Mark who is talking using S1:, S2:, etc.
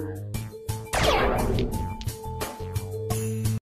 S1: Thank you.